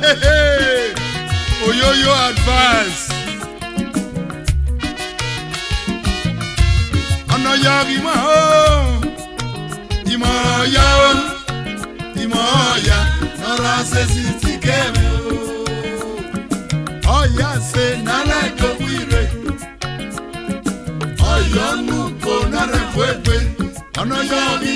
Hey hey, oyoyo advance. ọ̀nà yọrí mọ́ o ìmọ̀ ọ̀yá o ìmọ̀ ọ̀yá lọ́rọ̀ ṣe sí ti kẹ́mi o. ọ̀yá ṣe nálẹ̀ ìdókù ire ọ̀yọ́ nù kó nárẹ̀ fún ègbè ọ̀nà yọrí.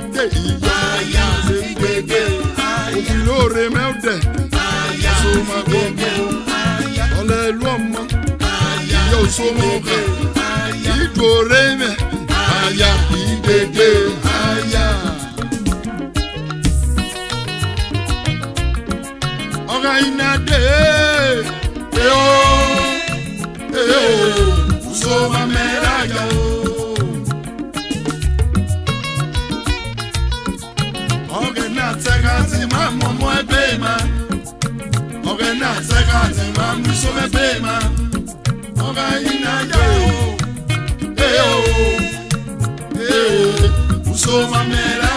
gbégbé yìí. Aya ṣe ń gbégbé. Òfin lóore mẹ́wùdẹ̀. Aya ṣe ń gbégbé. Ọlẹ́lu ọmọ. Aya ṣe ń gbégbé. Ìdòrè mẹ́. sekati mamu mu ebema oge na sekati mamu so ebema oge anyị na-aga o ee o ee o usoro mamela.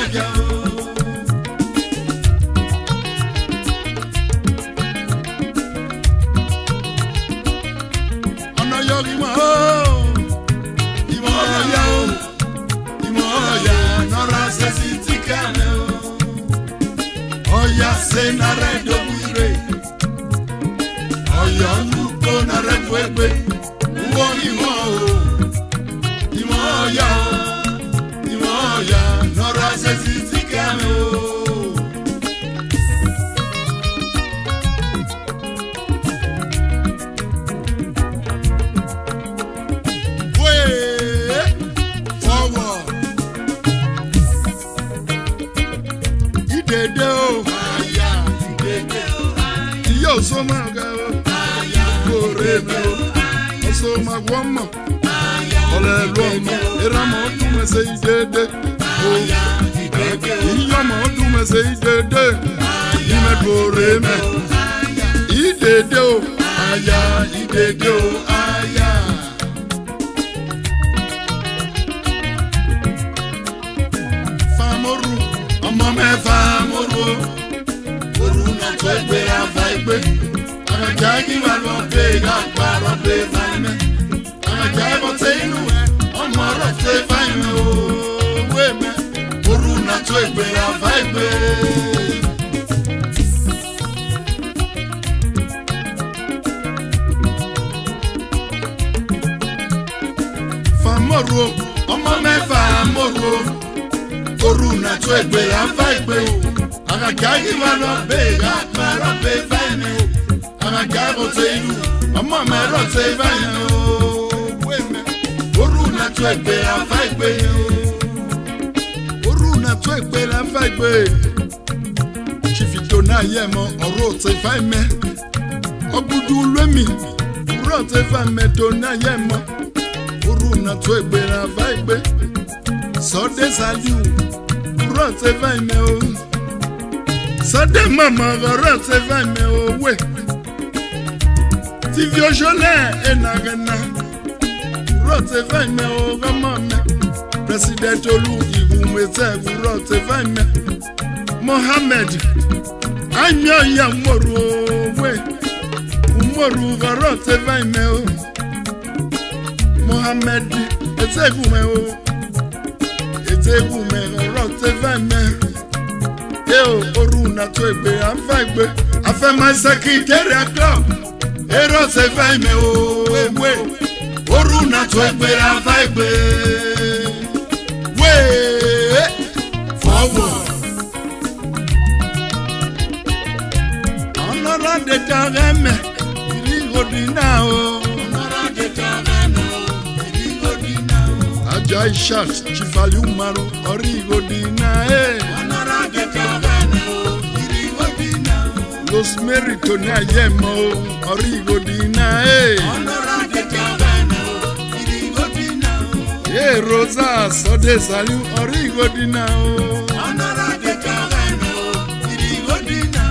se na re do mu re ọyọ nukwo na re fo egbe. osomaga goreme osomagwoma olelwoma erama odumese idede iyoma odumese idede ime goreme idede o aya idede o aya. famoru ọmọ mẹ́fà moru gbé. Àràjà ìgbà lọ pé ìdàgbà lọ pé fáìmẹ́. Àràjà ìbọ̀ tẹ inú ẹ̀ ọmọ rẹ̀ tẹ fáìmẹ́ owó ẹ̀mẹ́. Orú nà tó ìgbé àfá ìgbé. ọmọ mẹ́fà mọ́rò orú nà tó ìgbé àfá ìgbé Agagai marobe, gat be, fẹ́mi o. Agagai mo ṣe inú, ọmọ mi rọ̀ ṣe fẹ́mi o. Orú na tó ẹgbẹ́ la fẹ́ gbé o. Orú na tó ẹgbẹ́ la fẹ́ gbé. Chifito náà yẹ mọ ọ̀rọ̀ ṣe fẹ́mi. Ọgbùdù lómi, ọ̀rọ̀ ṣe fẹ́mi tó náà yẹ mọ. Oru na tó ẹgbẹ́ la fẹ́ gbé. Sọ́dé saliu, ọ̀rọ̀ ṣe fẹ́mi o. Sade mama ọ̀rọ̀ ṣe fẹ́ mi òwe tí fi oṣọlẹ̀ ẹ̀nàgẹ̀nà ọ̀rọ̀ ṣe fẹ́ mi òwe mọ̀ mi president olú ìhùnmẹ́sẹ̀ ọ̀rọ̀ ṣe fẹ́ mi Mohammed anyọ̀yà mọ̀rù òwe mọ̀rù ọ̀rọ̀ ṣe fẹ́ mi o Mohammed ẹ̀ṣẹ̀gùnmẹ́ o ẹ̀ṣẹ̀gùnmẹ́ ọ̀rọ̀ ṣe fẹ́ mi eo oru natu egbe anfa egbe afẹ ma seki jẹrẹ club ero se fẹ mi o ewe oru natu egbe anfa egbe wee forward. ọ̀nọ́rọ̀ de ta ẹ̀mẹ̀ ìrìngòdì náà o. ọ̀nọ́rọ̀ de ta ẹ̀mẹ̀ o ìrìngòdì náà o. ajá ishat chivalu náà ẹ̀. Eh. Rosemary tó ní ayé mọ́ o ọ̀rí ìgò dínà ẹ̀. ọlọ́run akẹ́kẹ́ ọ̀la náà ìrì ìgò dínà o. yé Rosa sọdẹ saliu ọ̀rí ìgò dínà o. ọlọ́run akẹ́kẹ́ ọ̀la náà ìrì ìgò dínà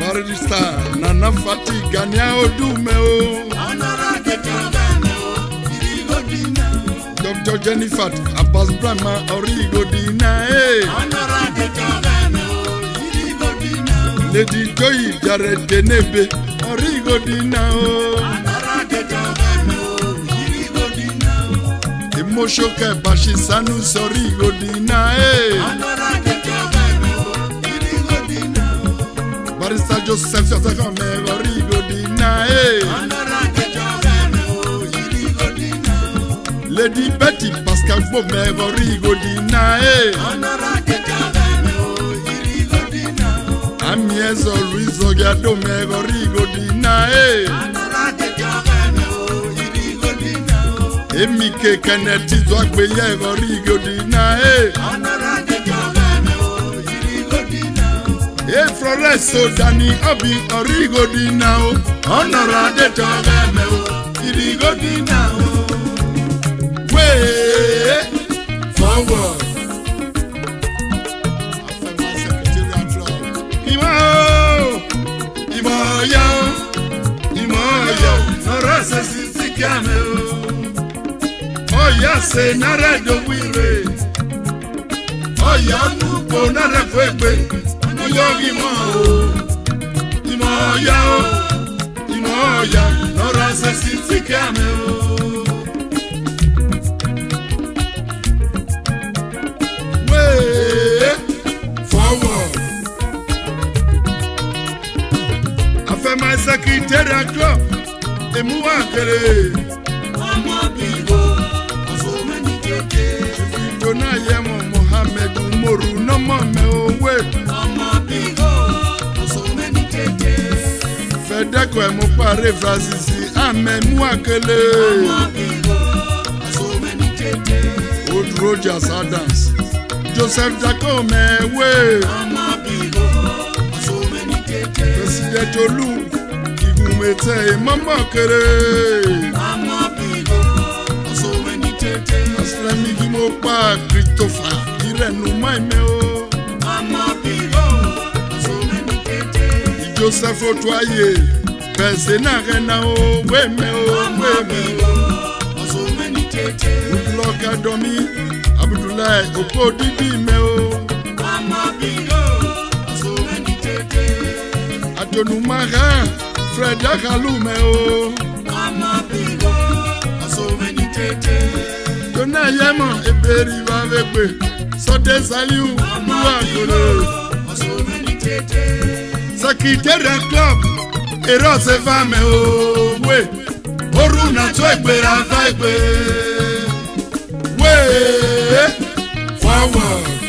barista Nana Fati Gania Odume o. ọlọ́run akẹ́kẹ́ ọ̀la náà ìrì ìgò dínà Dr Jennifer Abbas Brahma ọ̀rí ìgò dínà ẹ̀. ọlọ́run akẹ́kẹ́ ọ̀la. le di Ledigoyi bịara Edenebe ọrịgodina o emosoke bashisanu sọrọ igodina ee. barista joseph sọsọkọ mẹ ọrọ igodina ee. lady betty pascal gbọmẹ ọrọ igodina ee. a ezo luizo gya dome go rigo dina eh. e Anarate dina o eh. Emi ke na dina e o E floreso dani obi origo dina o Anarate gya gane o irigo dina o oh. piame o oya se nara dowire oya nupo nara kwegbe oyo imo o imo oya o imo oya nora se sisi piame o. Forward. I feel my secretary club èmú wà kéré. ọmọ bíbọ ọsùnmẹ́ni kéke. ìfìjọ náà yẹ mọ mohammed umoru nọmọ mẹ owó èkó. ọmọ bíbọ ọsùnmẹ́ni kéke. fẹdẹkọ ẹmú parí francis amẹ mú wà kéré. ọmọ bíbọ ọsùnmẹ́ni kéke. old rogers dance. joseph jacome wé. ọmọ bíbọ ọsùnmẹ́ni kéke. president olúkú kumete mama kere. Mama bigo, so many tete. Aslami gimo pa Christopher, irenu maime o. Mama bigo, so many tete. Joseph Otuaye, pese na rena o, me o, we me o. so many tete. Uloka domi, Abdullahi Opo Didi me o. Mama bigo, so many tete. Adonu Marin. Fred Yakalume o. Ọmọ bílò ọ̀sọ̀mẹ́ ní tètè. Jọ́nà Yẹ́mọ̀ Ebèrè Ìbáwẹ́gbè Sọdẹ Saliu Lúwà Gòlò. ọ̀sọ̀mẹ́ ní tètè. Sẹ̀kìtẹ́rẹ̀ club èrè ọ̀sẹ̀ fáàmẹ̀ o. Wé orú nà tó ègbè ra fá ègbè. Wé forward.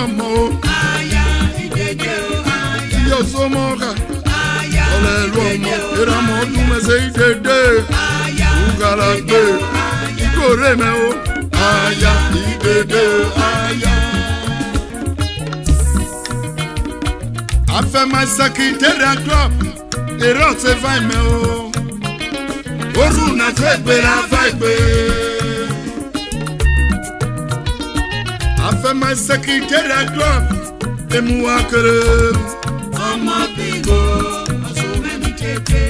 mama aya ìgbẹ́jẹ́ o aya. Ndị ọsọ mọ ọka. aya ìgbẹ́jẹ́ o aya. Ọlọ ẹlú ọmọ ìdámọ̀ ọdún mẹsẹ̀ ìdèdè. aya ìgbẹ́jẹ́ o aya. Kórè mẹ́ o. aya ìdèdè o aya. Afẹ́mẹ́sẹ̀kì Dẹ́rẹ́ club èrè ọ̀tẹ̀ fáìmẹ́ o. Orun náà tó ẹgbẹ́ la fáìgbẹ́. fẹ́ máa sẹ́kítẹ́rì àdúrà èmu wa kéré. ọmọ bíngò ọ̀sùn mẹ́mi tètè.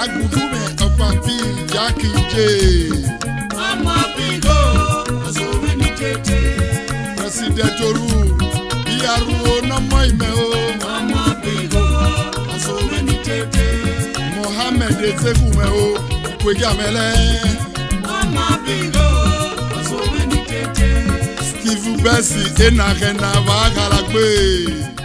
agbègbè mẹ́ ọ̀pá bí ìyá kì í jẹ́. ọmọ bíngò ọ̀sùn mẹ́mi tètè. pẹ̀sìdẹ̀tì òru ìyàrú ọ̀nàmọ́ ìmẹ̀ o. ọmọ bíngò ọ̀sùn mẹ́mi tètè. mohammed ezekumẹ o kò gbẹjà mẹlẹ. ọmọ bíngò. kivu bẹ́sì ẹ̀nà rẹ̀ nà wà á